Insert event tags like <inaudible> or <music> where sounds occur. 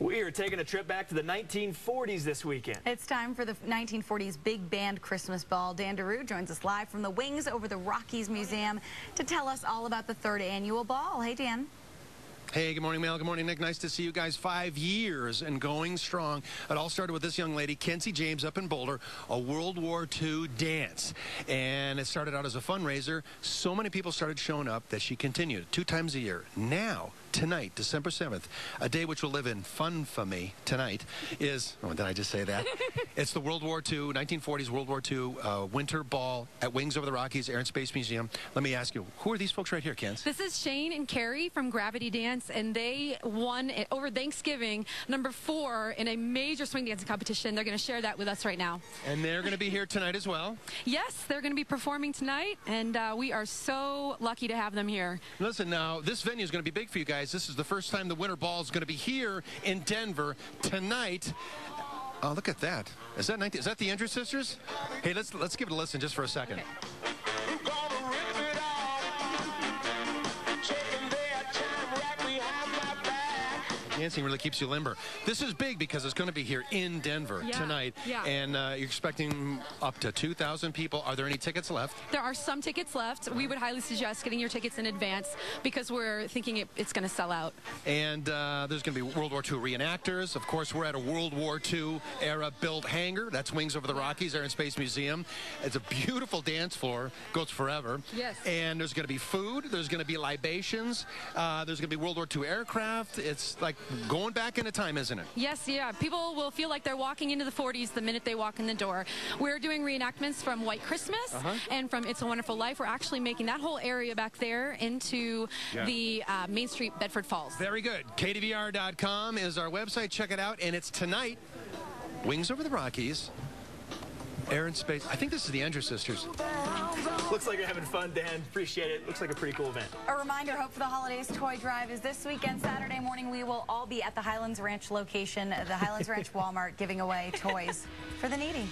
We are taking a trip back to the 1940s this weekend. It's time for the 1940s Big Band Christmas Ball. Dan Daru joins us live from the Wings Over the Rockies Museum to tell us all about the third annual ball. Hey, Dan. Hey, good morning, Mel. Good morning, Nick. Nice to see you guys. Five years and going strong. It all started with this young lady, Khyentse James, up in Boulder, a World War II dance. And it started out as a fundraiser. So many people started showing up that she continued two times a year. Now, tonight, December 7th, a day which will live in fun for me tonight, is, oh, did I just say that? <laughs> it's the World War II, 1940s World War II uh, Winter Ball at Wings Over the Rockies Air and Space Museum. Let me ask you, who are these folks right here, Kens? This is Shane and Keri from Gravity Dance, and they won it over Thanksgiving number four in a major swing dancing competition. They're going to share that with us right now. And they're going to be here tonight as well. Yes, they're going to be performing tonight, and uh, we are so lucky to have them here. Listen, now, this venue is going to be big for you guys. This is the first time the Winter Ball is going to be here in Denver tonight. Oh, look at that. Is that 19, is that the Andrews sisters? Hey, let's let's give it a listen just for a second. Okay. Dancing really keeps you limber. This is big because it's going to be here in Denver Yeah, tonight. yeah. And uh, you're expecting up to 2,000 people. Are there any tickets left? There are some tickets left. We would highly suggest getting your tickets in advance because we're thinking it, it's going to sell out. And uh, there's going to be World War II reenactors. Of course, we're at a World War II era built hangar. That's Wings Over the Rockies, Air and Space Museum. It's a beautiful dance floor. Goes forever. Yes. And there's going to be food. There's going to be libations. Uh, there's going to be World War II aircraft. It's like going back into time, isn't it? Yes, yeah. People will feel like they're walking into the 40s the minute they walk in the door. We're doing reenactments from White Christmas Uh-huh. and from It's a Wonderful Life. We're actually making that whole area back there into Yeah. the uh, Main Street Bedford Falls. Very good. KDVR.com is our website. Check it out. And it's tonight. Wings Over the Rockies. Air and Space. I think this is the Andrews sisters. Looks like you're having fun, Dan. Appreciate it. Looks like a pretty cool event. A reminder, Hope for the Holidays Toy Drive is this weekend, Saturday morning. We will all be at the Highlands Ranch location, the Highlands Ranch <laughs> Walmart, giving away toys for the needy.